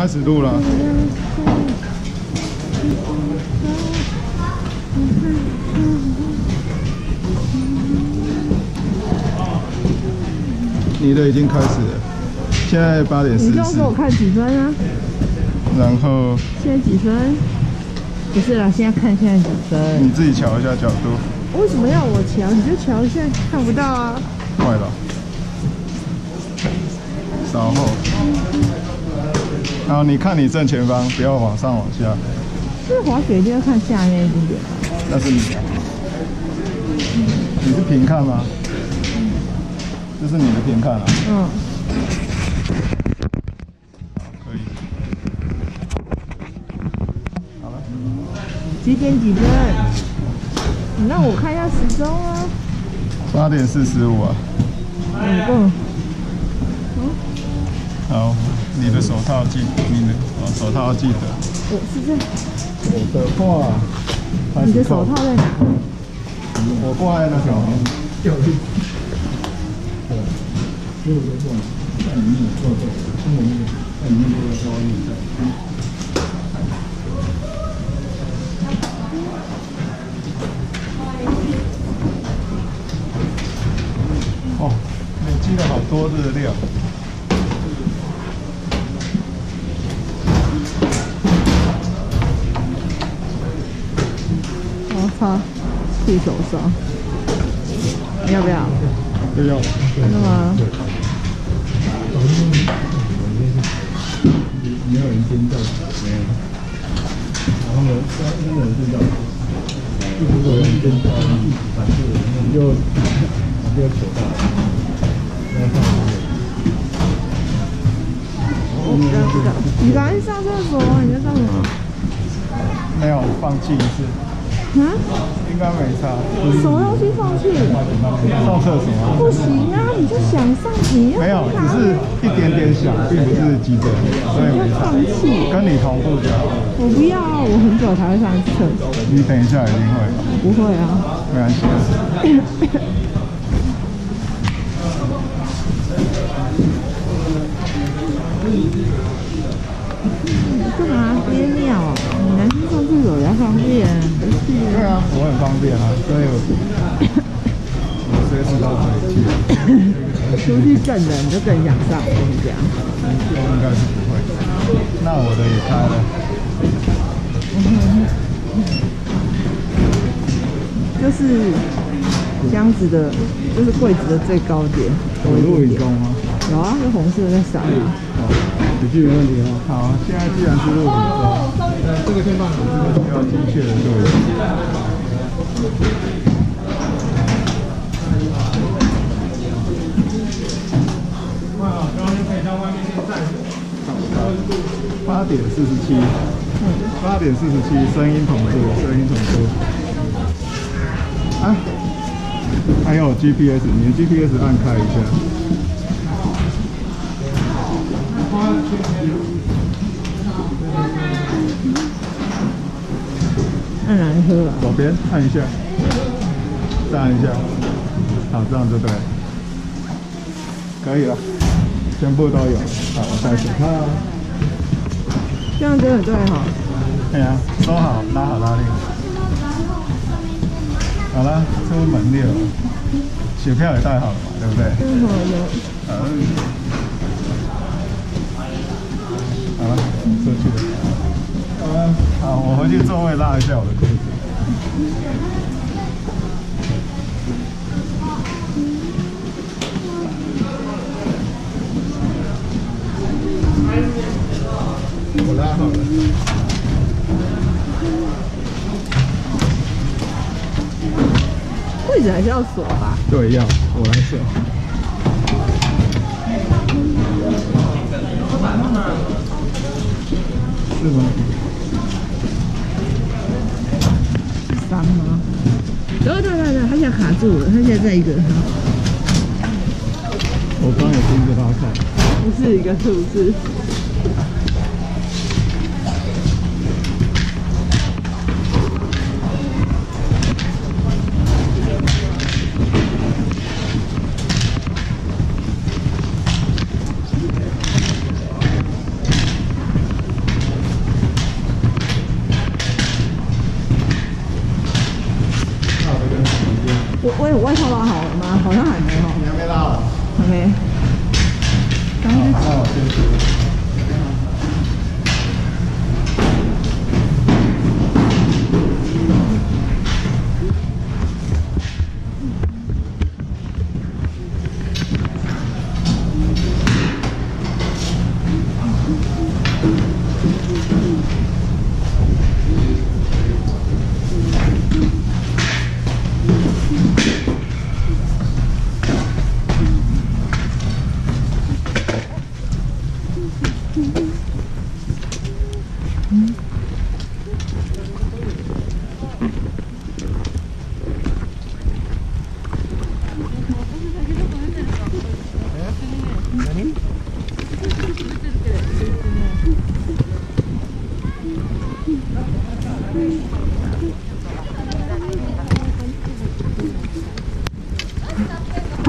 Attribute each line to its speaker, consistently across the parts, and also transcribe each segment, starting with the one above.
Speaker 1: 开始录了。你的已经开始了，现在八点四十
Speaker 2: 你就
Speaker 1: 十
Speaker 2: 给，我看几分啊？
Speaker 1: 然后
Speaker 2: 现在几分？不是啦，现在看现在几分？
Speaker 1: 你自己瞧一下角度，
Speaker 2: 为什么要我瞧？你就瞧，一下看不到啊。
Speaker 1: 坏了，稍后。然后你看你正前方，不要往上往下，
Speaker 2: 是滑雪就要看下面一点点吧？
Speaker 1: 那是你。你是平看吗？这是你的平看啊，
Speaker 2: 嗯，
Speaker 1: 可以。好了，
Speaker 2: 几点几分？你让我看一下时钟啊。
Speaker 1: 八点四十五啊。
Speaker 2: 嗯，嗯。
Speaker 1: 好，你的手套记，你的哦手套要记得。
Speaker 2: 我是这样，
Speaker 1: 我的话，
Speaker 2: 你的手套在哪？
Speaker 1: 我挂在那条掉去。所有的话在里面做做，中文那个在里面都要稍微一
Speaker 2: 手上。你要不要？
Speaker 1: 不要。
Speaker 2: 真的吗？
Speaker 1: 没有人尖叫，没有。然后呢，那那人尖叫，如果有人尖叫，反正你就你就糗大，然后放
Speaker 2: 我不知。你赶快去上厕所，你在干嘛？
Speaker 1: 没有放弃一次，
Speaker 2: 啊？
Speaker 1: 应该没差。
Speaker 2: 什么东西放弃？
Speaker 1: 上厕所啊？
Speaker 2: 不行啊！你就想上，你要
Speaker 1: 没有，只是一点点想，并不是急着，所以没差。
Speaker 2: 放弃。
Speaker 1: 跟你同步就好。
Speaker 2: 我不要啊！我很久才会上一次厕所。
Speaker 1: 你等一下一定会，
Speaker 2: 不会啊。
Speaker 1: 没关系。
Speaker 2: 干嘛憋尿？你男生上厕所要方便，不是？
Speaker 1: 对啊，我很方便啊，所以我我随时都可以去。
Speaker 2: 出去挣人就更想上，我跟你讲。
Speaker 1: 应该是不会。那我的也开了。
Speaker 2: 就是箱子的，就是柜子的最高点。
Speaker 1: 有录影中吗？
Speaker 2: 有啊，是红色在闪。
Speaker 1: 语句没问题哦。好，现在既然是录影中，呃，这个先放你这个需要精确的录影。八点四十七，八点四十七，声音同步，声音同步。啊，还有 GPS，你的 GPS 按开一下。
Speaker 2: 按哪里喝啊？
Speaker 1: 左边按一下，再按一下，好，这样就对了，可以了，全部都有。好，我开始。啊，
Speaker 2: 这样真的对哈。
Speaker 1: 哎呀，收好，拉好拉链。好了，出门了，雪票也带好了嘛，对不对？
Speaker 2: 嗯好有。
Speaker 1: 嗯。好了，出去了。好了，好，我回去座位拉一下我的裤子。我拉好了。
Speaker 2: 柜子还是要锁吧？
Speaker 1: 对，要我来选。是吗？
Speaker 2: 三吗？对对对对，他现在卡住了，他现在在一个，
Speaker 1: 我刚有盯着他看。
Speaker 2: 不是一个数字。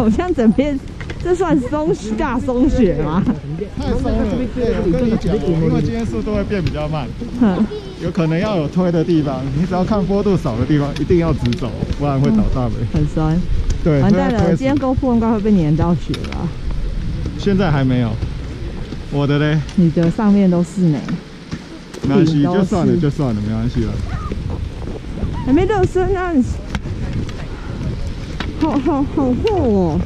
Speaker 2: 好像整片，这算松大松雪吗？
Speaker 1: 太松了，对，我跟你讲，因为今天速度会变比较慢，有可能要有推的地方，你只要看坡度少的地方，一定要直走，不然会倒大霉。
Speaker 2: 很酸。
Speaker 1: 对，
Speaker 2: 完蛋了，今天 GoPro 应该会被粘到雪吧？
Speaker 1: 现在还没有，我的嘞，
Speaker 2: 你的上面都是呢，
Speaker 1: 没关系，就算了就算了，没关系了。
Speaker 2: 还没热身啊！你好好好厚哦！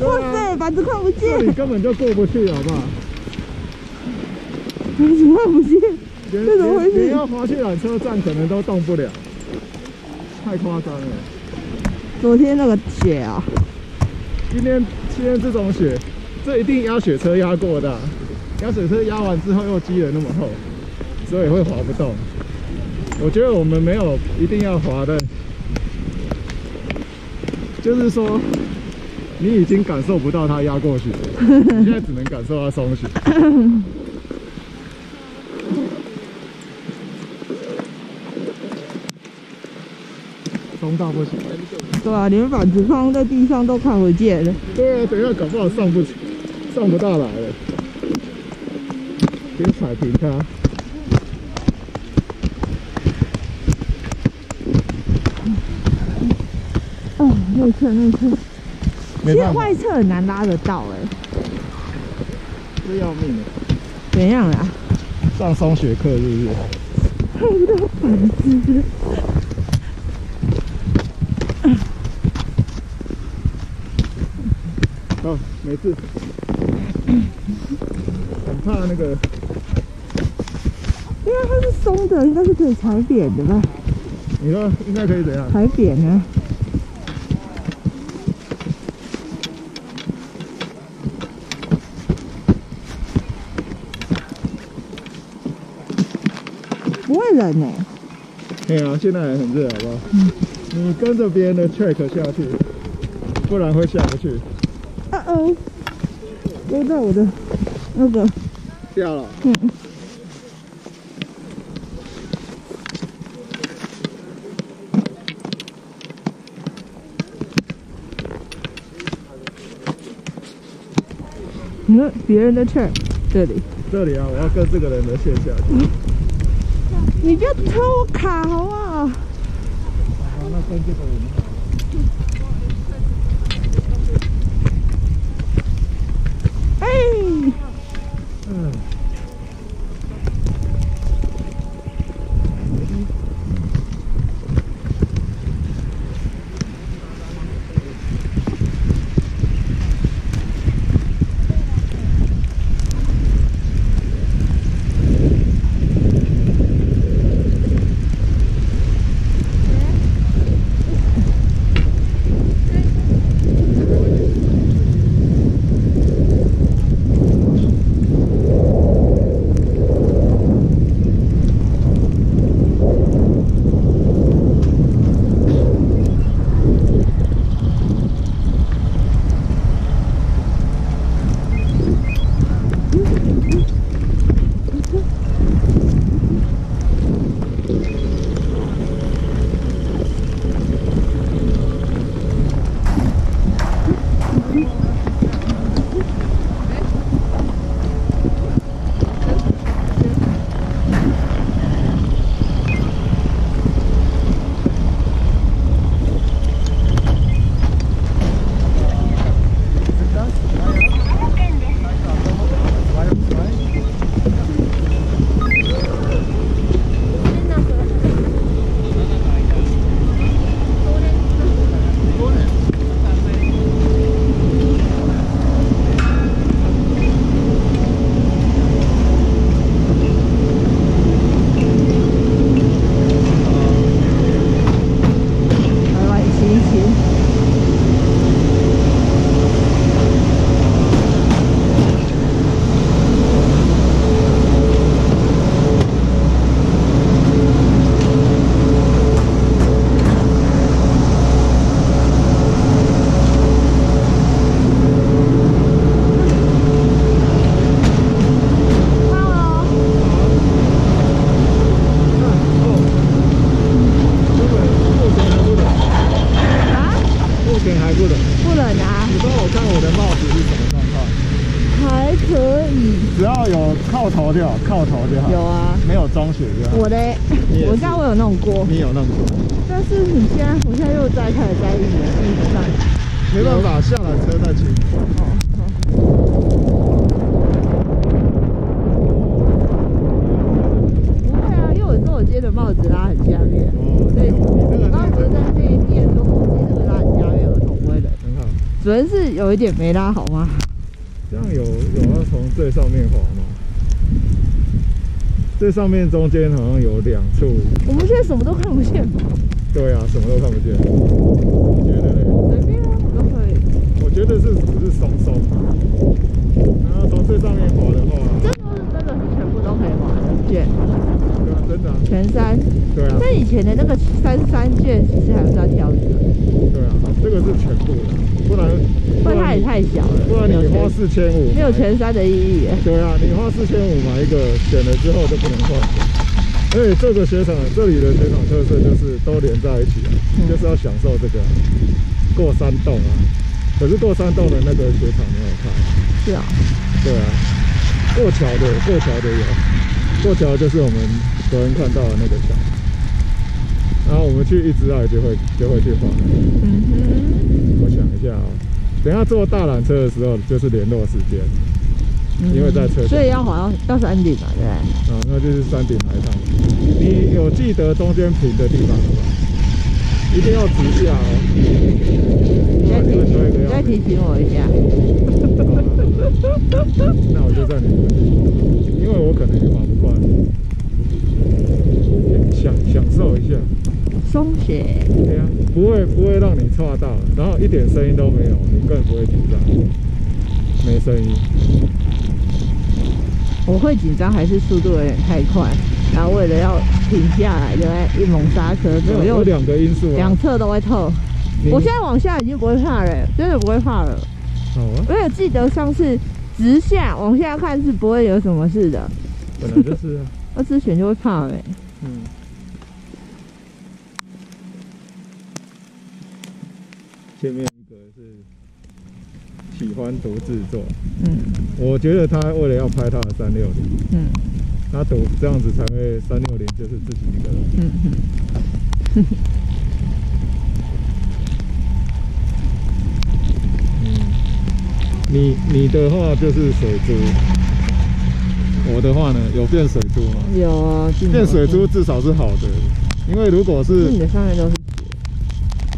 Speaker 2: 哇塞，板子看不见。
Speaker 1: 这，里根本就过不去，好不好？
Speaker 2: 板子看不见。
Speaker 1: 连
Speaker 2: 这怎么回事
Speaker 1: 连连要滑去。缆车站可能都动不了，太夸张了。
Speaker 2: 昨天那个雪啊，
Speaker 1: 今天今天这种雪，这一定压雪车压过的啊、压雪车压完之后又积了那么厚，所以会滑不动。我觉得我们没有一定要滑的，就是说你已经感受不到它压过去，你现在只能感受到松雪。松到不行。
Speaker 2: 对啊，连板子放在地上都看不见了。
Speaker 1: 对啊，等一下搞不好上不去，上不到来了，先踩平它。
Speaker 2: 内侧内侧，其实，外侧很难拉得到哎、
Speaker 1: 这要命的。
Speaker 2: 怎样啊？
Speaker 1: 上松雪课是不是？
Speaker 2: 看不到板子。
Speaker 1: 哦，没事。很怕那个，
Speaker 2: 因为它是松的，应该是可以踩扁的吧？
Speaker 1: 你说应该可以怎样？
Speaker 2: 踩扁啊！不会冷呢、
Speaker 1: 对啊，现在还很热，好不好？你跟着别人的 track 下去，不然会下不去。
Speaker 2: 啊哦，勾到我的那个，
Speaker 1: 掉了。
Speaker 2: 嗯，你看别人的 track 这里，
Speaker 1: 这里啊，我要跟这个人的线下去。
Speaker 2: 你不要偷我卡好不好？一点没拉好吗？
Speaker 1: 这样有有要从最上面滑吗？最上面中间好像有两处，
Speaker 2: 我们现在什么都看不见吧？
Speaker 1: 对啊，什么都看不见。你觉得嘞？
Speaker 2: 随便啊，都可以。
Speaker 1: 我觉得是只是松松，然后从最上面滑的话，
Speaker 2: 真的是真的是全可以滑的卷，
Speaker 1: 对啊，真的啊，
Speaker 2: 全山。
Speaker 1: 对啊，
Speaker 2: 但以前的那个三三卷其实还是要挑一个，
Speaker 1: 对啊，这个是全部的，不然
Speaker 2: 不然它也太小了，
Speaker 1: 不然你花四千五，
Speaker 2: 没有全山的意义。耶。
Speaker 1: 对啊，你花四千五买一个，选了之后就不能换。而且这个雪场，这里的雪场特色就是都连在一起啊，
Speaker 2: 嗯。
Speaker 1: 就是要享受这个过山洞啊。可是过山洞的那个雪场没有开，
Speaker 2: 是啊，
Speaker 1: 对啊，过桥的过桥的有，过桥就是我们昨天看到的那个桥。然后我们去一直爱就会就会去滑。
Speaker 2: 嗯哼
Speaker 1: 我想一下哦，等一下坐大缆车的时候就是联络时间。
Speaker 2: 哼，
Speaker 1: 因为在车上
Speaker 2: 所以要滑到到山顶嘛，对不对？
Speaker 1: 啊，那就是山顶台上。你有记得中间平的地方了吧？一定要直下哦。
Speaker 2: 再提醒我一下。
Speaker 1: 那我就在你附近，因为我可能也滑不快，享享受一下。
Speaker 2: 松懈，
Speaker 1: 对啊，不会不会让你岔到，然后一点声音都没有，你更不会紧张，没声音。
Speaker 2: 我会紧张还是速度有点太快，然后为了要停下来，就在一猛刹车，左右
Speaker 1: 有两个因素啊。
Speaker 2: 两侧都会透。我现在往下已经不会怕了，真的不会怕了。我有记得上次直下往下看是不会有什么事的，
Speaker 1: 本来就是啊。
Speaker 2: 那之前就会怕哎、
Speaker 1: 嗯。前面一个是喜欢独制作，
Speaker 2: 嗯。
Speaker 1: 我觉得他为了要拍他的三六零，
Speaker 2: 嗯。
Speaker 1: 他赌这样子才会三六零就是自己一个人。
Speaker 2: 嗯嗯，
Speaker 1: 你你的话就是水珠，我的话呢有变水珠吗？
Speaker 2: 有啊，
Speaker 1: 变水珠至少是好的，因为如果是
Speaker 2: 是你的上面都是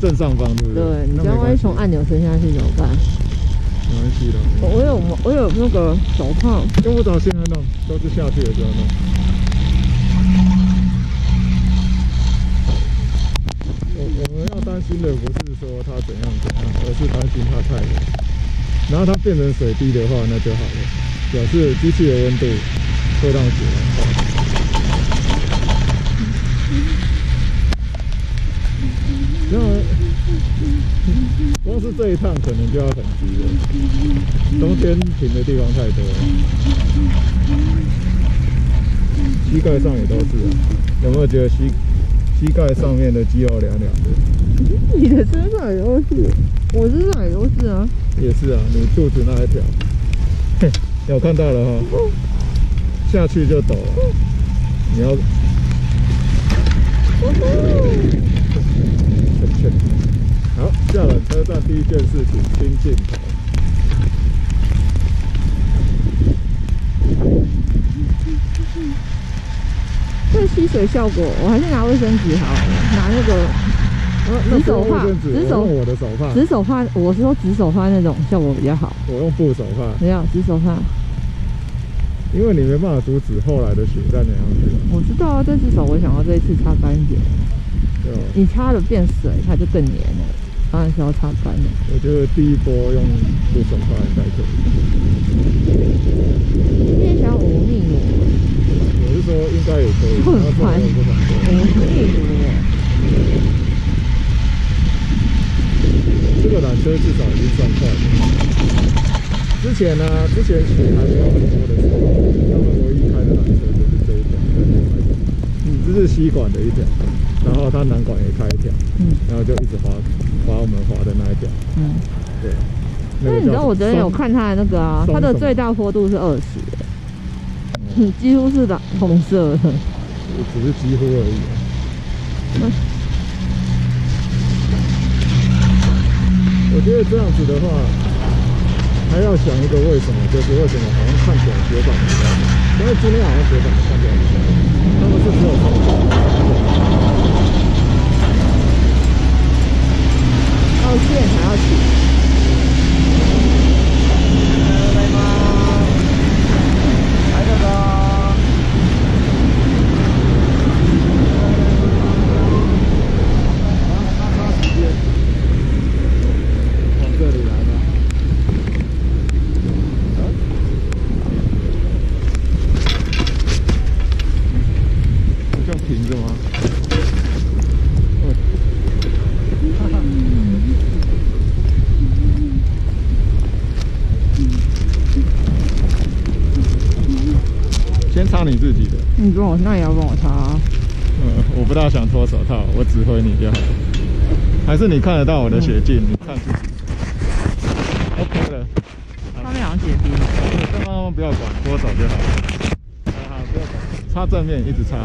Speaker 1: 正上方，对不对？
Speaker 2: 对，你
Speaker 1: 那
Speaker 2: 这样万一从按钮伸下去怎么办？
Speaker 1: 没关系的，
Speaker 2: 我我有我有那个手套，
Speaker 1: 用不着现在弄，都是下去了就要弄。我我们要担心的不是说它怎样怎样，而是担心它太冷。然后它变成水滴的话，那就好了，表示机器的温度会让血融化。然后光是这一趟可能就要很急了，冬天停的地方太多了，膝盖上也都是啊。有没有觉得膝膝盖上面的肌肉凉凉的？
Speaker 2: 你的身上也都是，我身上也都是啊。
Speaker 1: 也是啊，你肚子那一条，嘿，有看到了哈，下去就抖了。你要，好，下了车站第一件事情清镜头。
Speaker 2: 这吸水效果，我还是拿卫生纸好了，拿那个
Speaker 1: 那
Speaker 2: 纸手帕
Speaker 1: 不用卫生纸
Speaker 2: 纸手
Speaker 1: 我用我的手帕，
Speaker 2: 纸手帕，我是说纸手帕那种效果比较好。
Speaker 1: 我用布手帕，
Speaker 2: 没有纸手帕，
Speaker 1: 因为你没办法阻止后来的血再粘上去。
Speaker 2: 我知道啊，但至少我想要这一次擦干一点。你擦了变水，它就更黏了，当然是要擦干的。
Speaker 1: 我觉得第一波用布手帕应该可以。
Speaker 2: 你也想忤逆我，
Speaker 1: 我是说应该也可以，
Speaker 2: 很烦
Speaker 1: 样又不反对。
Speaker 2: 忤逆我。
Speaker 1: 这个缆车至少已经算快了。之前呢、之前雪还没有很多的时候，他们唯一开的缆车就是这一条，跟另外一条，
Speaker 2: 嗯
Speaker 1: 这是西管的一条，然后它南管也开一条，
Speaker 2: 嗯
Speaker 1: 然后就一直滑滑我们滑的那一条。
Speaker 2: 嗯，
Speaker 1: 对，那
Speaker 2: 你知道我昨天有看他的那个啊，
Speaker 1: 松
Speaker 2: 它的最大坡度是二十，嗯，几乎是的红色的。
Speaker 1: 只是几乎而已。
Speaker 2: 嗯
Speaker 1: 我觉得这样子的话，还要想一个为什么，就是为什么好像看起来雪板比较好，因为今天好像绝版看起来比较好，他们是只有从
Speaker 2: 到线才要起。
Speaker 1: 往这里来吧。这样停着吗？先擦你自己的。
Speaker 2: 你帮我，那也要帮我擦啊。
Speaker 1: 嗯，我不大想脱手套，我指挥你就好了。还是你看得到我的血镜？你看自己。OK 了，
Speaker 2: 上面好像结冰。
Speaker 1: 这方面不要管，多走就好了。好好，不要管，擦正面一直擦。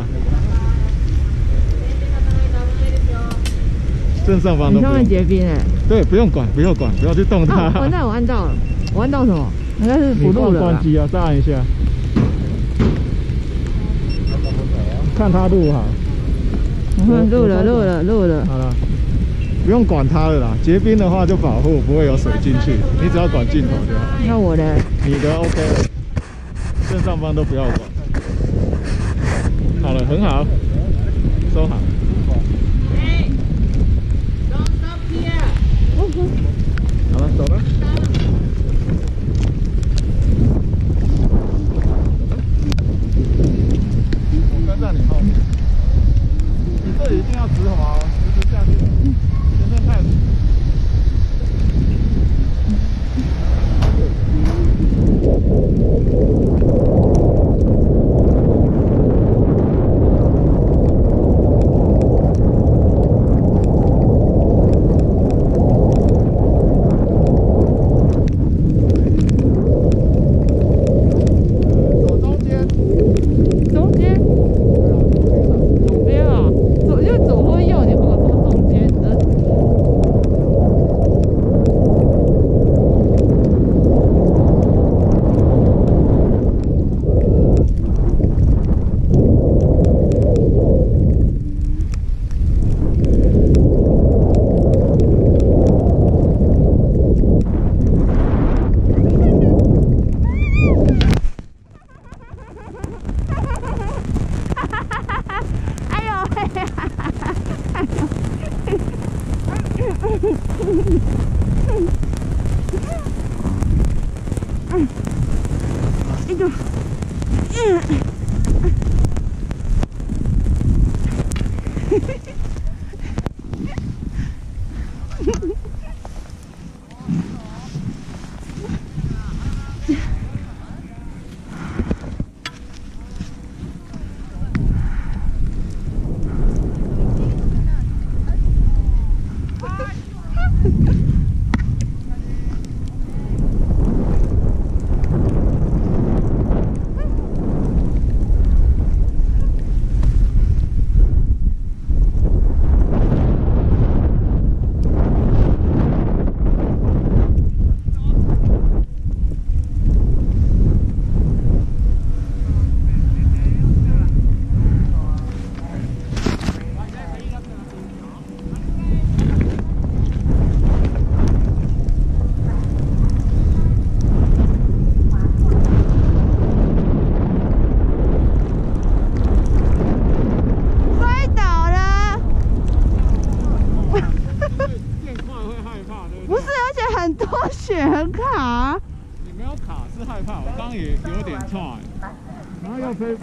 Speaker 1: 正上方
Speaker 2: 你上面。结冰哎、
Speaker 1: 对，不用管，不用管，不要去动它。
Speaker 2: 啊，完蛋，我按到了，我按到什么？应该是
Speaker 1: 你帮我
Speaker 2: 不录了。
Speaker 1: 关机啊，再按一下。看它录好。
Speaker 2: 嗯，录了，录了，录了。
Speaker 1: 好了，不用管它了啦。结冰的话就保护，不会有水进去，你只要管镜头就好。
Speaker 2: 那我的
Speaker 1: 你的 OK 了，正上方都不要管。好了，很好，收。好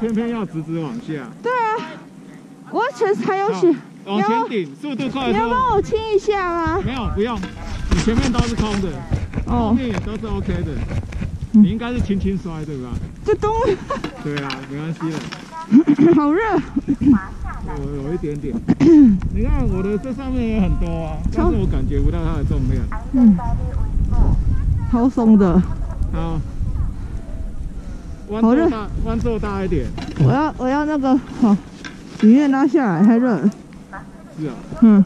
Speaker 1: 偏偏偏要直直往下，
Speaker 2: 对啊，我全还有血，
Speaker 1: 往前顶，速度快
Speaker 2: 你要帮我亲一下吗？
Speaker 1: 没有不用，你前面都是空的，后
Speaker 2: 哦，
Speaker 1: 面也都是 OK 的，
Speaker 2: 嗯
Speaker 1: 你应该是轻轻摔对吧？
Speaker 2: 这东
Speaker 1: 对啊，没关系的，
Speaker 2: 好热。
Speaker 1: 有有一点点。你看我的这上面也很多啊，但是我感觉不到它的重量。
Speaker 2: 嗯，超松的。
Speaker 1: 好，弯
Speaker 2: 好热
Speaker 1: 弯坐大一点。
Speaker 2: 我要我要那个好，里面拉下来，太热了。
Speaker 1: 是啊，
Speaker 2: 嗯，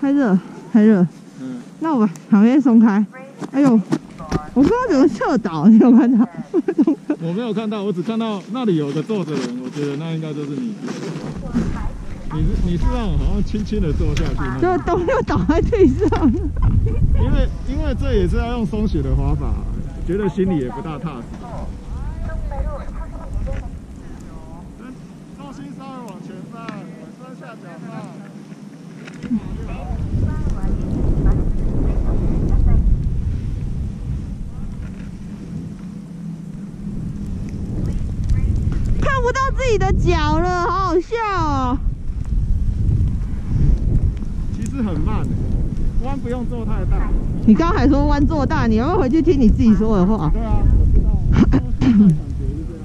Speaker 2: 太热太热。
Speaker 1: 嗯，
Speaker 2: 那我把旁边松开。哎呦，我刚刚怎么侧倒？你有看到？
Speaker 1: 我没有看到，我只看到那里有个坐着人，我觉得那应该就是你。你是你是让我好像轻轻的坐下去那
Speaker 2: 就
Speaker 1: 种，
Speaker 2: 都又倒在地上。
Speaker 1: 因为因为这也是要用松雪的滑法，觉得心里也不大踏实。重心稍微往前放，尾端下脚放。
Speaker 2: 看不到自己的脚了，好好笑哦。
Speaker 1: 其实很慢的，弯不用做太大。
Speaker 2: 你刚刚还说弯做大，你要不要回去听你自己说的话？
Speaker 1: 对啊，我知道，我现在感觉是这样。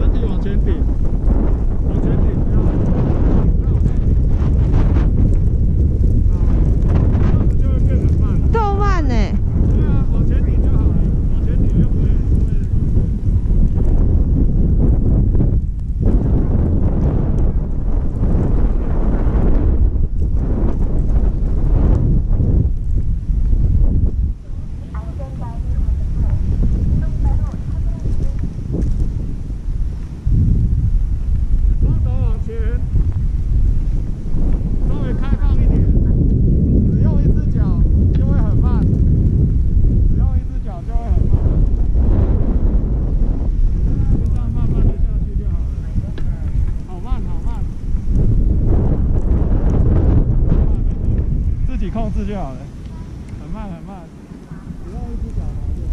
Speaker 1: 身体往前顶，往前顶，不要这样子就会变很慢了。
Speaker 2: 动漫呢？
Speaker 1: 对啊，往前顶就好了，往前顶就不会不会。双手往前，稍微开放一点，只用一只脚就会很慢，只用一只脚就会很慢，就这样慢慢的下去就好了，好慢好慢，自己控制就好了，很慢很慢，只用一只脚拿就好。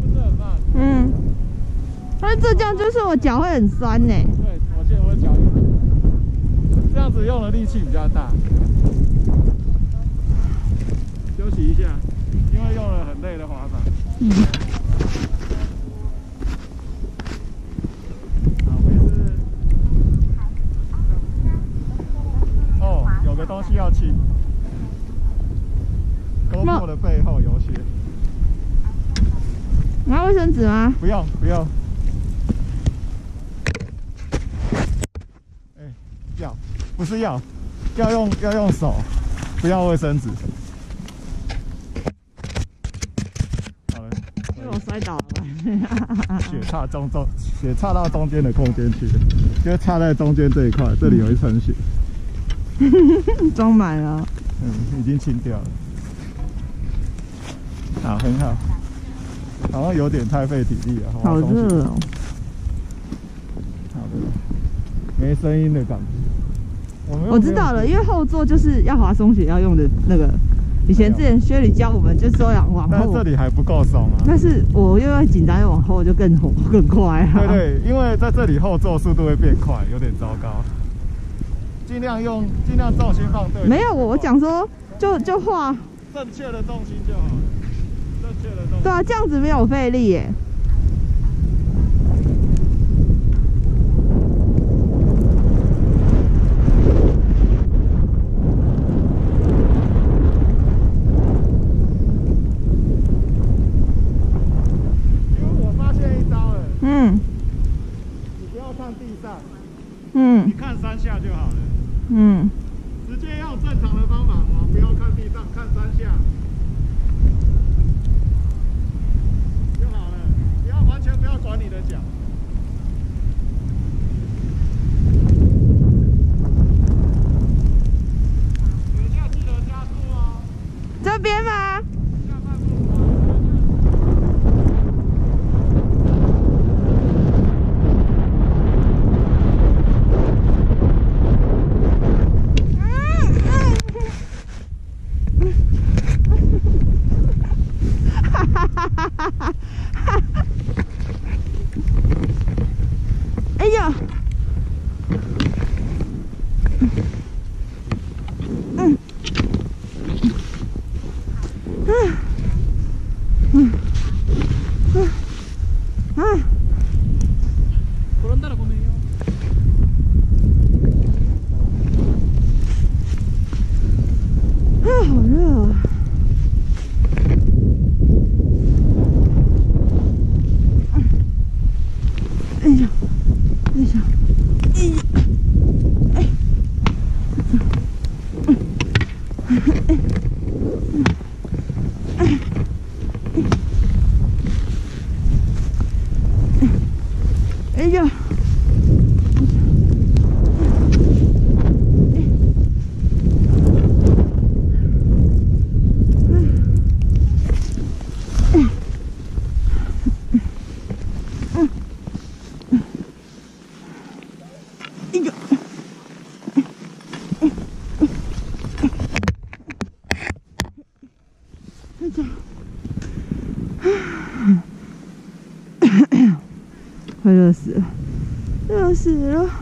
Speaker 1: 不是很慢。
Speaker 2: 嗯。但是这样就是我脚会很酸呢。
Speaker 1: 对，我记得我脚有这样子用的力气比较大。休息一下，因为用了很累的滑板。好，没事。哦，有个东西要清。GoPro 的背后有血，
Speaker 2: 拿卫生纸吗？
Speaker 1: 不用不用。哎、要不是要，要用要用手，不要卫生纸。好了，
Speaker 2: 因为我摔倒了吧。
Speaker 1: 血插中中，血插到中间的空间去了，就插在中间这一块，这里有一层血，
Speaker 2: 装满了。
Speaker 1: 嗯，已经清掉了。好，很好，好像有点太费体力了，
Speaker 2: 好热哦。
Speaker 1: 好的，没声音的感觉。我
Speaker 2: 知道了，因为后座就是要滑松雪要用的那个。以前之前薛里教我们就说要往后
Speaker 1: 但这，里还不够松啊。
Speaker 2: 但是我又要紧张，又往后就更火更快啊。
Speaker 1: 对对，因为在这里后座速度会变快，有点糟糕。尽量用，尽量重心放对。
Speaker 2: 没有我我讲说就就画，
Speaker 1: 正确的重心就好了。正确的重心。
Speaker 2: 对啊，这样子没有费力耶。
Speaker 1: 因
Speaker 2: 快热死了，热死了！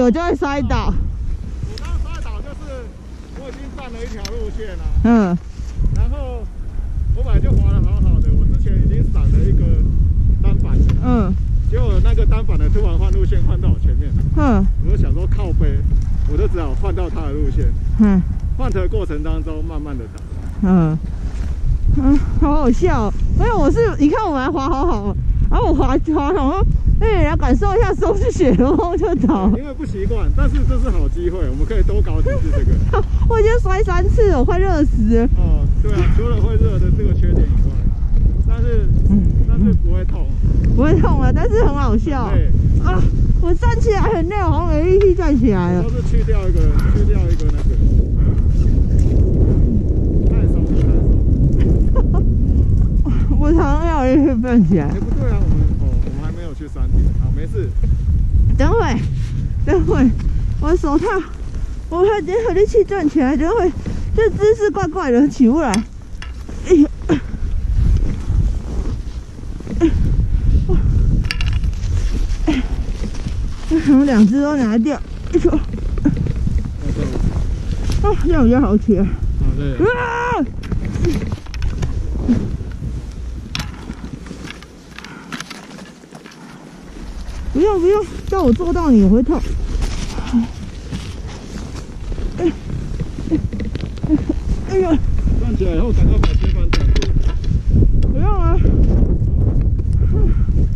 Speaker 2: 我就会摔倒。
Speaker 1: 我刚刚摔倒就是我已经占了一条路线了，
Speaker 2: 嗯。
Speaker 1: 然后我本来就滑的好好的，我之前已经闪了一个单板了，
Speaker 2: 嗯。
Speaker 1: 结果那个单板的突然换路线换到我前面，
Speaker 2: 嗯。
Speaker 1: 我就想说靠背，我就只好换到他的路线，
Speaker 2: 嗯。
Speaker 1: 换的过程当中慢慢的打。
Speaker 2: 嗯。嗯，好好笑。哦。因为我是你看我们还滑好好，然后我滑滑想说，哎，来感受一下松雪，然后就走。
Speaker 1: 因为不习惯，但是这是好机会，我们可以多搞几次这个。
Speaker 2: 我已经摔三次了，我快热死了。
Speaker 1: 哦，对啊，除了会热的这个缺点以外，但是但是不会痛，
Speaker 2: 不会痛啊，但是很好笑
Speaker 1: 对，
Speaker 2: 啊！我站起来很累，我好像没力气站起来了
Speaker 1: 都。是去掉一个去掉一个那个，太松了太松了。
Speaker 2: 我常常要力气站起来
Speaker 1: 哎，。不对啊，我们哦我们还没有去山顶，好没事。
Speaker 2: 等会，等会，我手套，我还得有力气站起来，等会这姿势怪怪的，起不来。哎呀，哎我两只都拿掉，哎呦，啊，这样比较好起来。
Speaker 1: 啊对，
Speaker 2: 啊！用不用，叫我做到你我会痛。哎哎哎呀，
Speaker 1: 站起来以后赶快把肩膀挡住。
Speaker 2: 不用啊！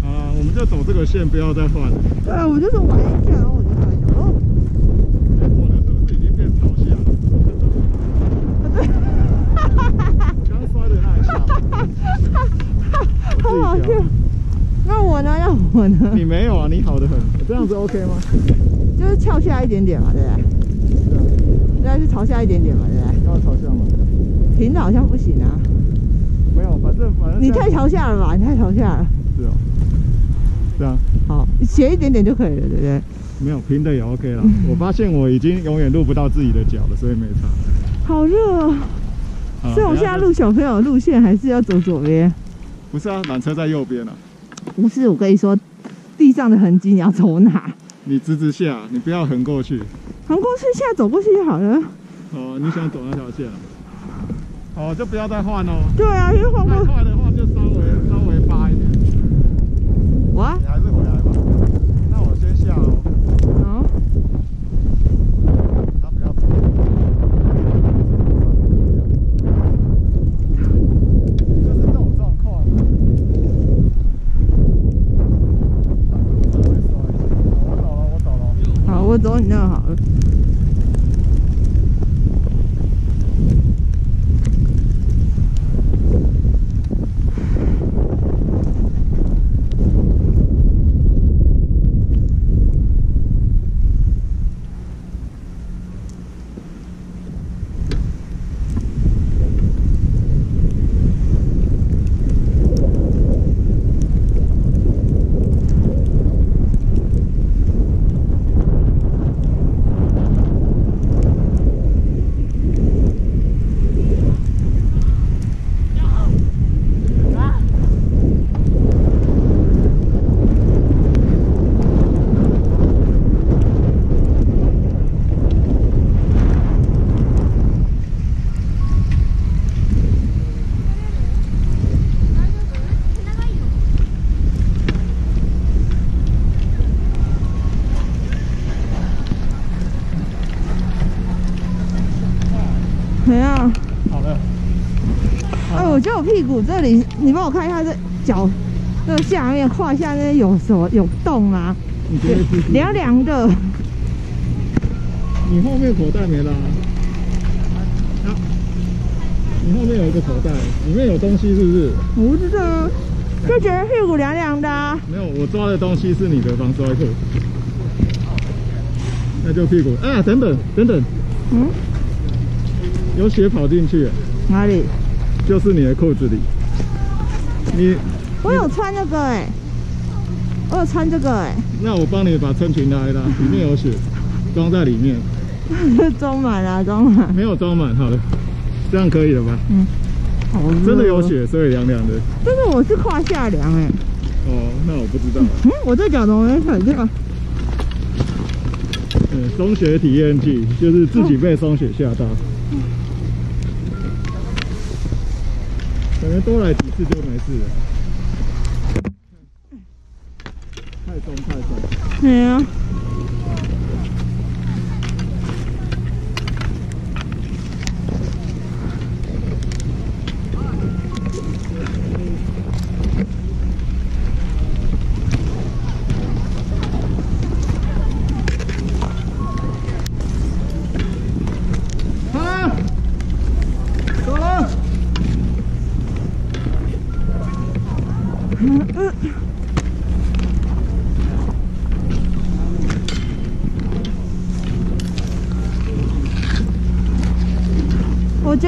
Speaker 1: 啊，我们就走这个线，不要再换了。
Speaker 2: 对啊，我就是玩一下，然后我就摔倒。哦，
Speaker 1: 哎，我的是不是已经变朝下了？刚摔的那一下，
Speaker 2: 好好笑。那？要我呢？
Speaker 1: 你没有啊？你好的很，这样子 OK 吗？
Speaker 2: 就是翘下一点点嘛，对不对？
Speaker 1: 是啊
Speaker 2: 应该是朝下一点点嘛，对不对？
Speaker 1: 要朝下吗？
Speaker 2: 平的好像不行啊。
Speaker 1: 没有，反正反正
Speaker 2: 你太朝下了吧？你太朝下了。
Speaker 1: 是哦，这样
Speaker 2: 好，斜一点点就可以了，对不对？
Speaker 1: 没有平的也 OK 了。我发现我已经永远录不到自己的脚了，所以没差。
Speaker 2: 好热哦！
Speaker 1: 好
Speaker 2: 所以我现在录小朋友的路线还是要走左边。
Speaker 1: 不是啊，缆车在右边啊。
Speaker 2: 不是，我跟你说，地上的痕迹你要走哪？
Speaker 1: 你直直下，你不要横过去。
Speaker 2: 横过去，现在走过去就好了。
Speaker 1: 哦，你想走那条线啊？哦，就不要再换哦。
Speaker 2: 对啊，因为换过。
Speaker 1: 太快的话就稍微稍微发一点。
Speaker 2: 我啊
Speaker 1: 你还是回来吧。那我先下哦。
Speaker 2: 好，
Speaker 1: 他不要走。就是这种状况。挡路才会摔。我走了，我走
Speaker 2: 走你那好了。怎样？
Speaker 1: 好了。
Speaker 2: 哎，我觉得我屁股这里，你帮我看一下这脚，这个下面胯下那有什么有洞吗？
Speaker 1: 你觉得是？
Speaker 2: 凉凉的。
Speaker 1: 你后面口袋没拉？啊，你后面有一个口袋，里面有东西是不是？
Speaker 2: 我不知道，就觉得屁股凉凉的、啊。
Speaker 1: 没有，我抓的东西是你的防摔裤，那就屁股。啊，等等等等，
Speaker 2: 嗯，
Speaker 1: 有血跑进去，
Speaker 2: 哪里？
Speaker 1: 就是你的裤子里。你，
Speaker 2: 我有穿这个哎、我有穿这个哎、
Speaker 1: 那我帮你把衬裙拉一拉，里面有血，装在里面，
Speaker 2: 装满了，装满。
Speaker 1: 没有装满，好了，这样可以了吧？
Speaker 2: 好热
Speaker 1: 真的有。血，所以凉凉的。
Speaker 2: 但是我是胯下凉哎、
Speaker 1: 哦，那我不知道。
Speaker 2: 嗯，我这脚怎么这个？
Speaker 1: 嗯，松雪体验记就是自己被松雪吓到，可们多来几次就没事了。太松太松，
Speaker 2: 对啊。
Speaker 1: 啊，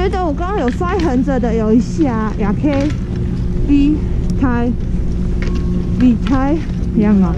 Speaker 2: 觉得我刚刚有摔横着的有一下，亚 K B 胎 B 胎一样啊。